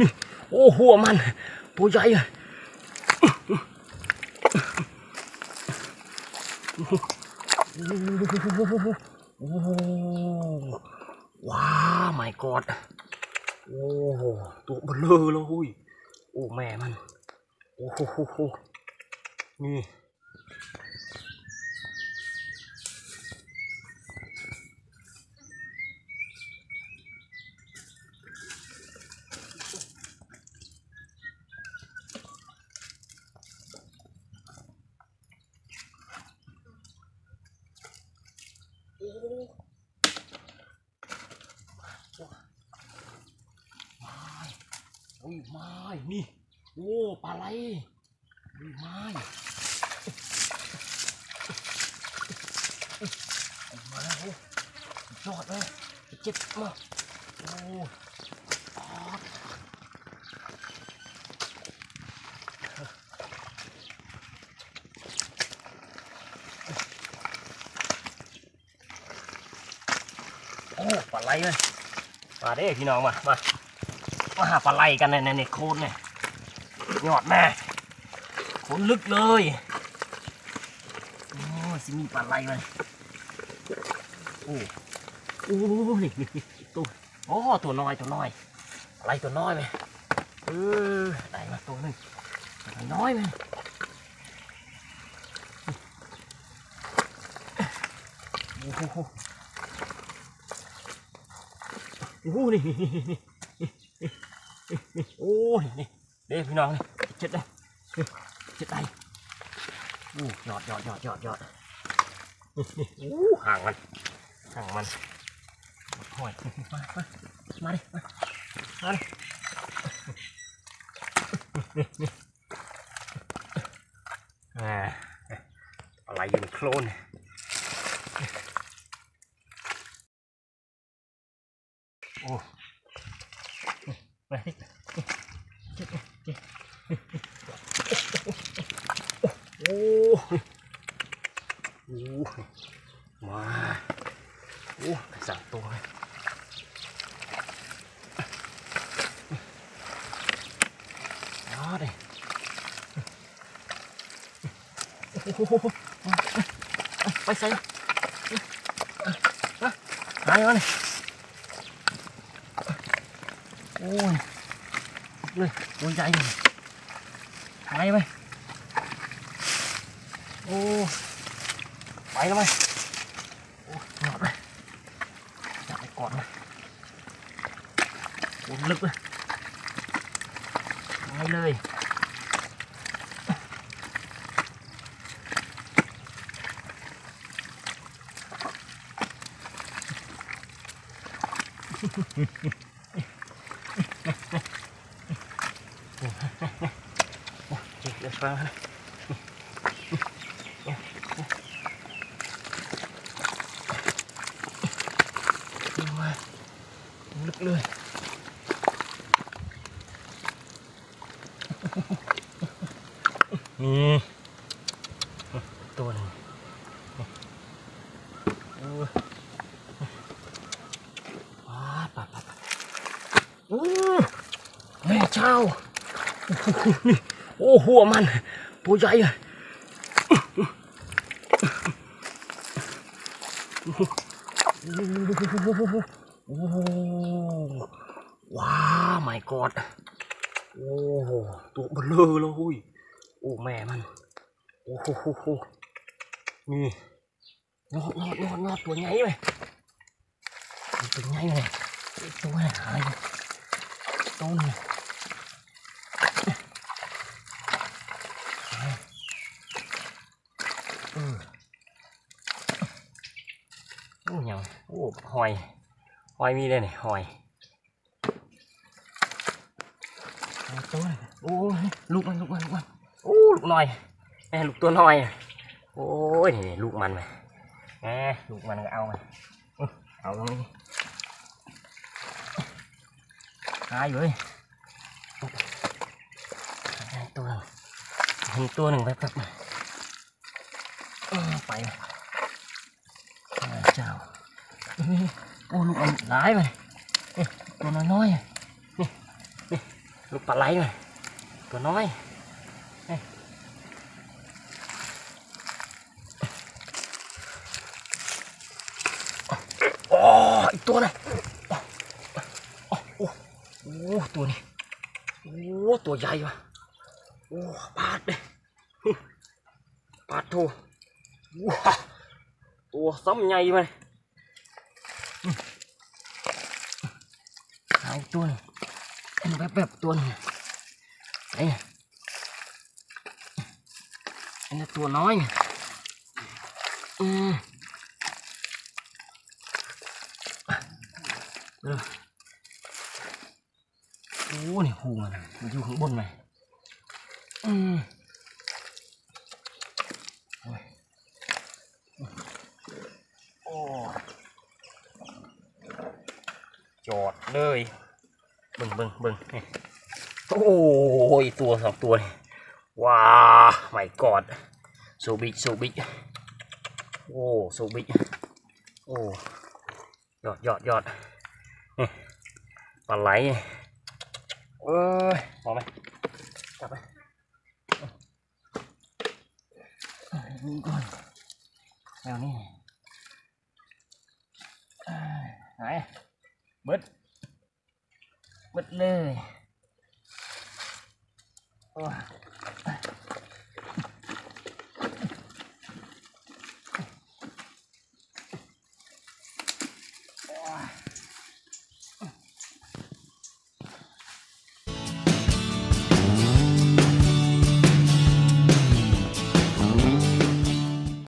นี่โอ้หัวมันตัวใหญ่อะโอ้ว้าไม่กอดโอ้โหตัวเบลอเลยโอ้แม่มัน โอ้โหนี่ ไม้นี่ โอ้ปลาไหลอุ้ยไม้ไอ้มาโอ้ยอดเลยเจ็บมากโอ้ปอดโอ้ปลาไหลเลยมาเด้พี่น้องมามา มาหาปลาไหลกันในในในโคนเนี่ยยอดแม่โคนลึกเลยโอ้สิมีปลาไหลเลยโอ้โอ้นี่ตัวโอ้ตัวน้อยตัวน้อยปลาไหลตัวน้อยไหมเออได้มาตัวหนึ่งตัวน้อยไหมโอ้โหโอ้โหนี่ โอ้ยนี่เด้พี่น้องนี่เจ็ดเลยเจ็ดไตโอ้ยอดยอดยอดยอดยอดนี่นี่โอ้ห่างมันห่างมันห่อยมามามาดิมามาดิอ่าอะไรอยู่ในโคลนโอ้ ไปโอ้โหมาโอ้ไปสั่งตัว เลยยอดเลยโอ้โหไปใส่หายมาเลยโาโอ้โหนี่โอ้หัวมัน ตัวใหญ่เลยโอ้ว้าไม่กอดโอ้ตัวเบลอเลยโอ้แม่มัน โอ้โหนี่ยอดยอดยอดยอดตัวใหญ่ไหมตัวใหญ่เลยตัวหายต้นเลยเออ โอ้ยังโอ้ หอย หอยมีเลยนี่หอยเอาตัวนี่โอ้ยลูกมันลูกมันลูกมันโอ้ลูกน้อยแม่ลูกตัวน้อยอะโอ้ยนี่ลูกมันไหมแหมลูกมันก็เอาไปอื้อเอาตรงนี้หายเลยหายตัวหนึ่งเห็นตัวหนึ่งแป๊บๆมาเออไปเลย อ่าเจ้านี่ โอ้ลูกอันหลายไปเอ๊ะตัวน้อยๆอะนี่นี่ลูกปลาไหลหน่อยตัวน้อยโอ้อีกตัวนึงโอ้โอ้ตัวนี้โอ้ตัวใหญ่ว่ะโอ้ปาดเลยปาดโถว้าตัวซ้ำใหญ่มา เลยหายตัวนึงเอ็นแบบแบบๆตัวนึงไอ้เนี่ยอันนี้ตัวน้อยเนี่ยอืมเออโอ้นี่หูมันน่ะมันอยู่ข้างบนไหมอืมโอ้ยโอ้จอดเลย เบิ่งเบิ่งเบิ่งนี่โอ้ยตัวสองตัวนี่ว้าไม่กอดสูบิสูบิโอ้สูบิโอ้ยอดยอดยอดนี่ปลาไหลเอ้ยพอไหมจับไปนี่ก่อนแล้วนี่เอ้ยไหนเบิด ปิดเลยโอ้ย